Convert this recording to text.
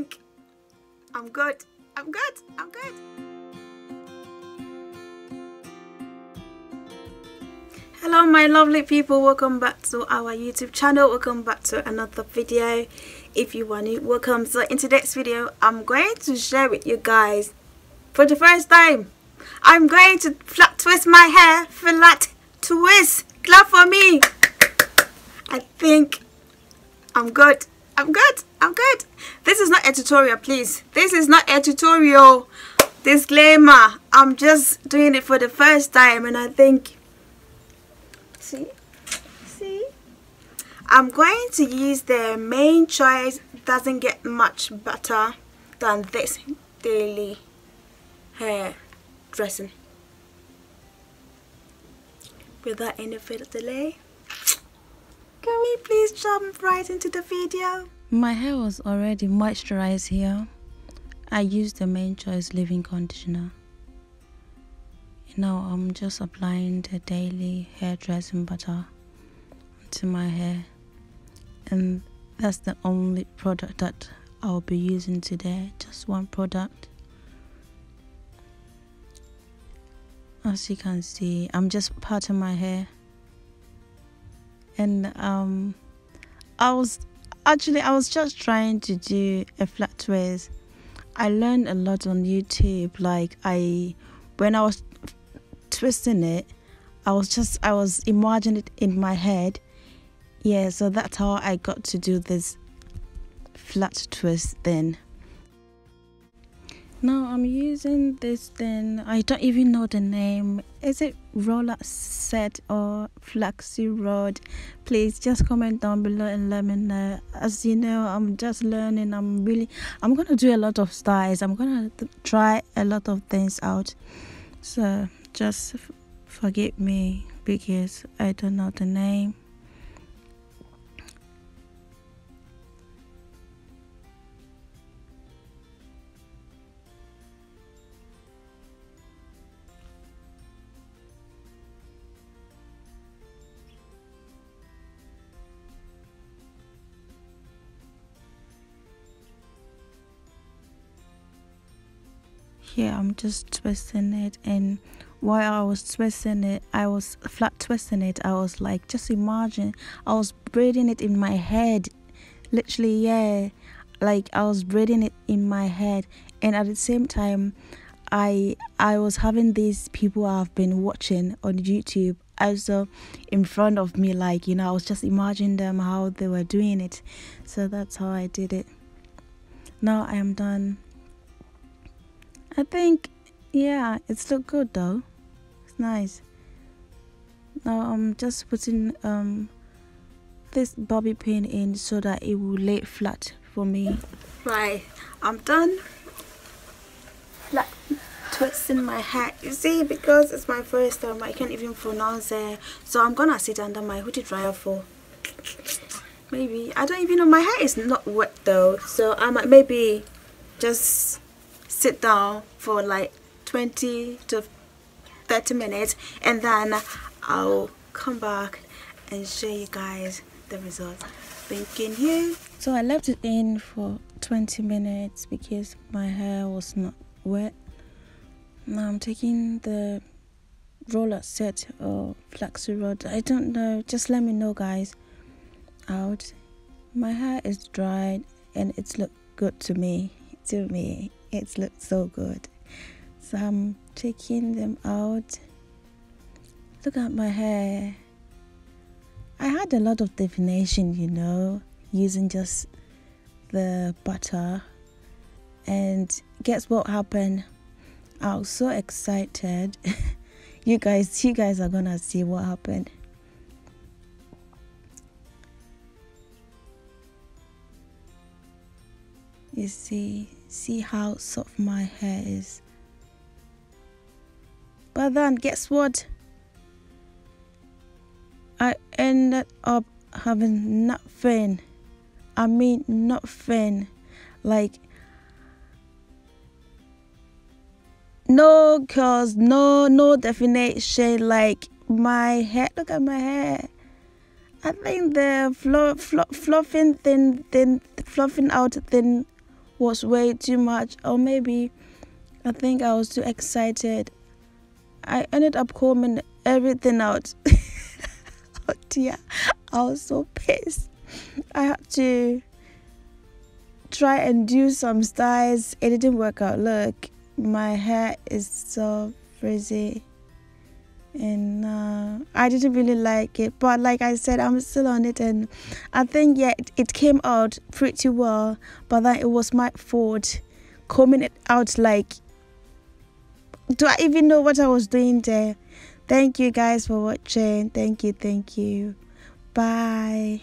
think I'm good. I'm good. I'm good. Hello my lovely people, welcome back to our YouTube channel, welcome back to another video. If you want it, welcome. So in today's video, I'm going to share with you guys, for the first time, I'm going to flat twist my hair, flat twist, clap for me. I think I'm good. I'm good. I'm good. This is not a tutorial, please. This is not a tutorial. Disclaimer. I'm just doing it for the first time and I think... See? See? I'm going to use the Mane Choice. Doesn't get much better than this daily hair dressing. Without any further delay, please jump right into the video? My hair was already moisturized here. I used the Mane Choice Leave-In Conditioner. Now I'm just applying the daily hair dressing butter to my hair. And that's the only product that I'll be using today. Just one product. As you can see, I'm just parting my hair and um i was actually i was just trying to do a flat twist. I learned a lot on youtube. Like i when i was twisting it i was just i was imagining it in my head. Yeah so that's how i got to do this flat twist then now I'm using this thing. I don't even know the name. Is it roller set or flexi rod? Please just comment down below and let me know. As you know, I'm just learning. I'm really, I'm gonna do a lot of styles. I'm gonna try a lot of things out. So just forgive me because I don't know the name. Here i'm just twisting it and while i was twisting it i was flat twisting it. I was like just imagine i was braiding it in my head literally yeah. Like i was braiding it in my head and at the same time i i was having these people i've been watching on youtube also uh, in front of me like you know i was just imagining them how they were doing it. So that's how i did it. Now i am done I think, yeah, it's look good though. It's nice. Now I'm just putting um this bobby pin in so that it will lay flat for me. Right, I'm done. Flat twisting my hair. You see, because it's my first time, I can't even pronounce it. So I'm gonna sit under my hoodie dryer for maybe I don't even know. My hair is not wet though, so I might maybe just sit down for like 20 to 30 minutes and then I'll come back and show you guys the results. Thanking you. So I left it in for 20 minutes because my hair was not wet. Now I'm taking the roller set or flexi rod. I don't know. Just let me know, guys. Out. My hair is dried and it's looked good to me. To me it looked so good. So i'm taking them out. Look at my hair. I had a lot of definition you know using just the butter. And guess what happened? I was so excited. You guys you guys are gonna see what happened you see see how soft my hair is. But then guess what? I ended up having nothing. I mean nothing. Like no cause no no definition. Like my hair look at my hair. I think the fluffing thing, thing fluffing out thing was way too much or maybe I think I was too excited. I ended up combing everything out. oh dear, I was so pissed. I had to try and do some styles. It didn't work out. Look, my hair is so frizzy and uh, I didn't really like it. But like I said, I'm still on it, and I think yeah, it, it came out pretty well. But then it was my fault, coming it out like. Do I even know what I was doing there? Thank you guys for watching. Thank you, thank you. Bye.